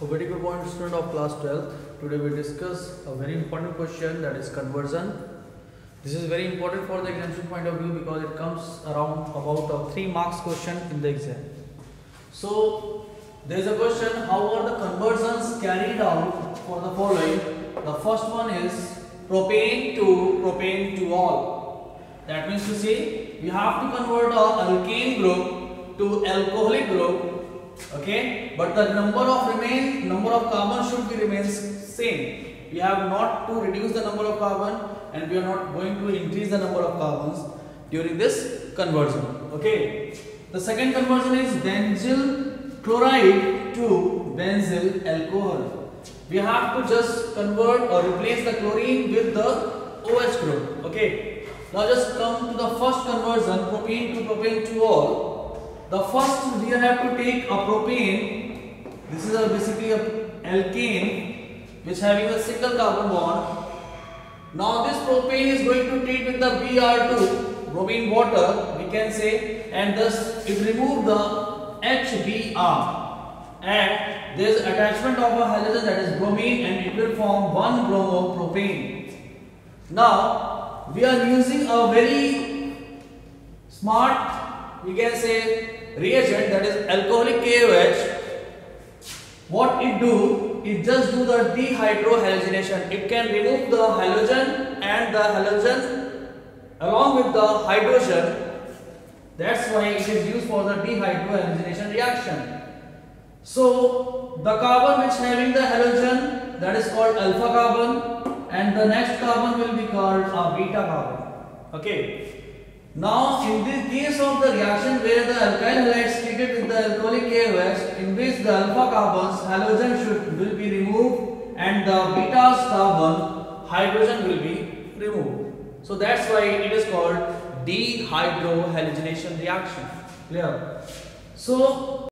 A very good morning student of class 12. Today we discuss a very important question that is conversion. This is very important for the examination point of view because it comes around about a 3 marks question in the exam. So there is a question how are the conversions carried out for the following. The first one is propane to propan-2-ol. That means to say you have to convert a alkane group to alcoholic group okay? But the number of remain number of carbon should be remains same. We have not to reduce the number of carbon and we are not going to increase the number of carbons during this conversion. Okay? The second conversion is benzyl chloride to benzyl alcohol. We have to just convert or replace the chlorine with the OH group okay? Now just come to the first conversion propane to propan-2-ol the first we have to take a propane. This is a basically a alkane which having a single carbon bond. Now this propane is going to treat with the Br2 bromine water we can say and thus it remove the HBr and there is attachment of a halogen that is bromine and it will form one bromopropane. Now we are using a very smart we can say reagent that is alcoholic KOH what it do it just do the dehydrohalogenation. It can remove the halogen and the halogen along with the hydrogen. That's why it is used for the dehydrohalogenation reaction. So the carbon which having the halogen that is called alpha carbon and the next carbon will be called a beta carbon. Okay now, in the case of the reaction where the alkyl halides treated with the alcoholic KOH, in which the alpha carbons halogen should will be removed and the beta carbon hydrogen will be removed. So that's why it is called dehydrohalogenation reaction. Clear? So